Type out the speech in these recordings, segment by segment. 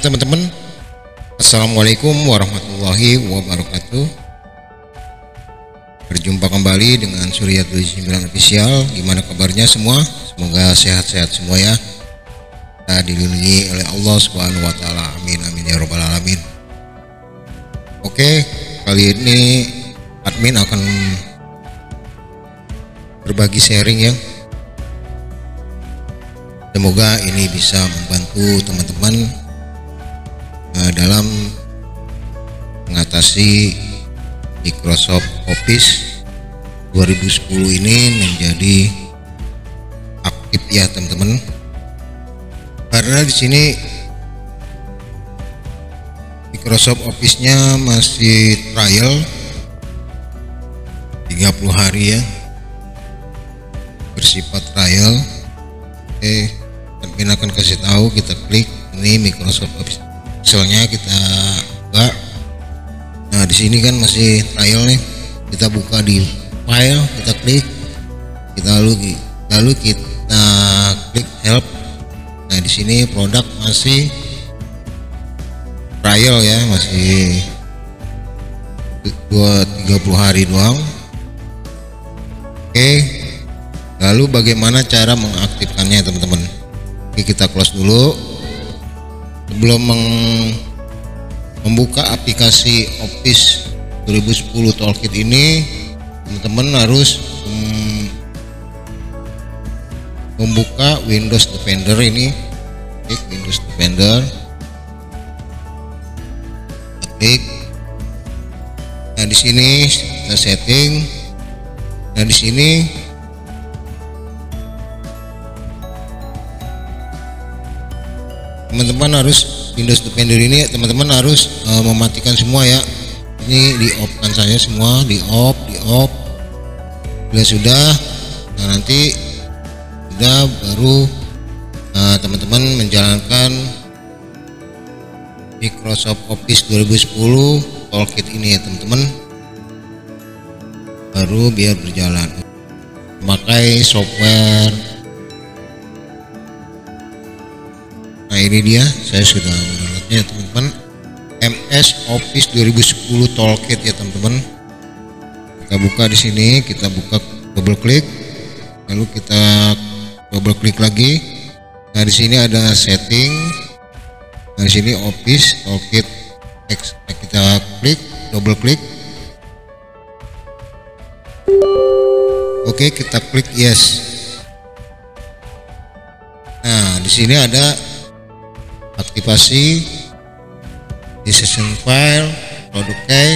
Teman-teman, Assalamualaikum warahmatullahi wabarakatuh. Berjumpa kembali dengan Surya 79 Official. Gimana kabarnya semua? Semoga sehat-sehat semua ya. Kita dilindungi oleh Allah Subhanahu wa taala. Amin amin ya robbal alamin. Oke, kali ini admin akan berbagi sharing ya Semoga ini bisa membantu teman-teman uh, dalam mengatasi Microsoft Office 2010 ini menjadi aktif ya teman-teman. Karena di sini Microsoft Office-nya masih trial 30 hari ya. Bersifat trial. Oke okay akan kasih tahu kita klik ini Microsoft Office soalnya kita buka. Nah di sini kan masih trial nih. Kita buka di file kita klik. Kita lalu lalu kita klik help. Nah di sini produk masih trial ya masih dua tiga puluh hari doang. Oke lalu bagaimana cara mengaktifkannya teman-teman? Oke kita close dulu sebelum membuka aplikasi Office 2010 Toolkit ini teman-teman harus um, membuka Windows Defender ini. Klik Windows Defender. Klik. Nah di sini kita setting. Nah di sini teman-teman harus Windows Defender ini teman-teman harus uh, mematikan semua ya. Ini di off kan saya semua di off di off bila sudah nah nanti sudah baru eh, teman-teman uh, menjalankan Microsoft Office 2010 Toolkit ini ya teman-teman. Baru biar berjalan. Memakai software ini dia, saya sudah mendownloadnya teman-teman. MS Office 2010 Toolkit ya teman-teman. Kita buka di sini, kita buka double klik, lalu kita double klik lagi. Nah di sini ada setting. Nah di sini Office Toolkit X. Nah, kita klik, double klik. Oke, kita klik yes. Nah, di sini ada aktivasi decision file produk key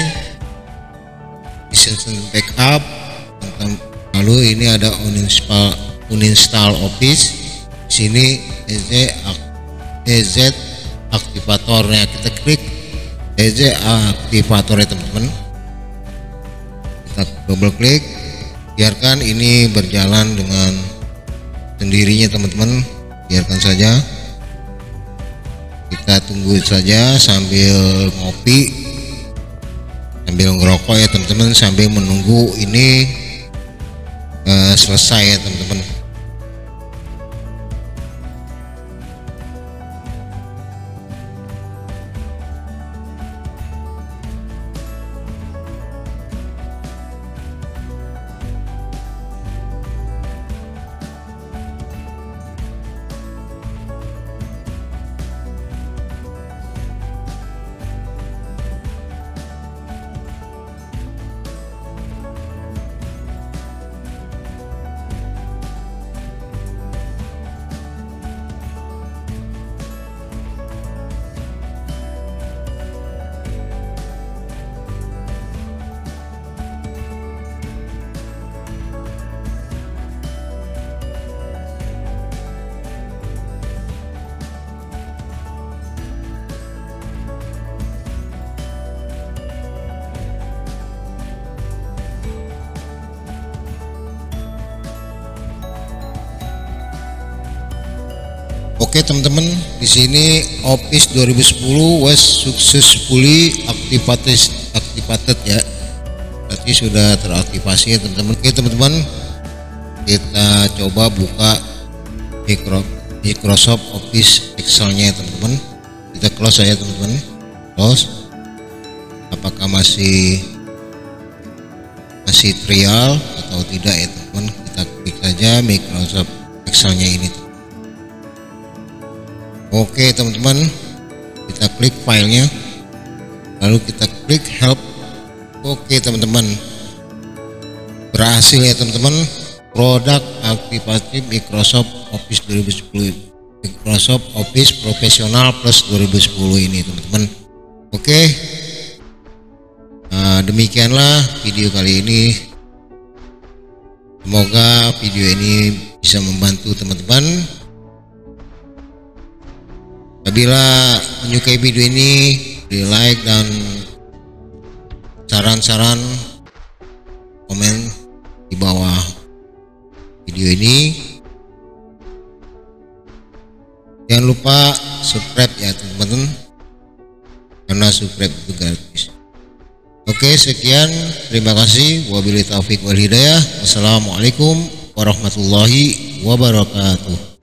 decision backup lalu ini ada uninstall uninstall office. Di sini EZ EZ aktivatornya. Kita klik EZ aktivatornya teman-teman. Kita double klik. Biarkan ini berjalan dengan sendirinya teman-teman. Biarkan saja kita tunggu saja sambil ngopi sambil ngerokok ya teman-teman sambil menunggu ini uh, selesai ya teman-teman Oke teman-teman, di sini Office 2010 was successfully activated, activated ya. Berarti sudah teraktivasi ya teman-teman. Oke teman-teman, kita coba buka Microsoft Office Excel-nya ya teman-teman. Kita close saja teman-teman close apakah masih masih trial atau tidak ya teman-teman kita klik saja Microsoft Excel-nya ini oke teman-teman. Kita klik filenya. Lalu kita klik help. Oke teman-teman. Berhasil ya teman-teman. Produk aktifasi Microsoft Office 2010 Microsoft Office Professional Plus 2010 ini teman-teman. Oke. Nah, demikianlah video kali ini. Semoga video ini bisa membantu teman-teman apabila menyukai video ini di like dan saran-saran komen di bawah video ini. Jangan lupa subscribe ya teman-teman. Karena subscribe itu gratis. Oke sekian. Terima kasih. Wabillahi taufik wal hidayah. Wassalamualaikum warahmatullahi wabarakatuh